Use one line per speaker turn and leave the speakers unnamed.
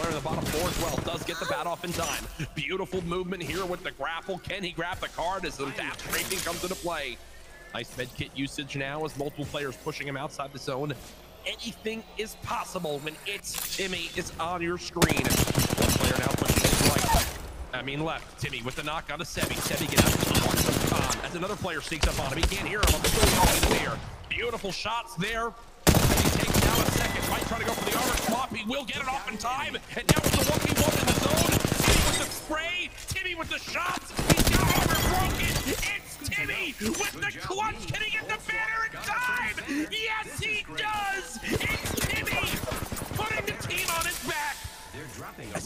player on the bottom four as well. Does get the bat off in time. Beautiful movement here with the grapple. Can he grab the card as the tap scraping comes into play? Nice med kit usage now as multiple players pushing him outside the zone. Anything is possible when it's Timmy is on your screen. One player now pushing his right. I mean left. Timmy with the knock on to Sebi. Sebi get out the Khan as another player sneaks up on him. He can't hear him. I'm here. Beautiful shots there. He takes a second. To go will get it off in time. And now with the 1v1 in the zone. Timmy with the spray. Timmy with the shots. He's got armor broken. It's Timmy with the clutch. Can he get the banner in time? Yes, he does. It's Timmy putting the team on his back.
They're dropping. This.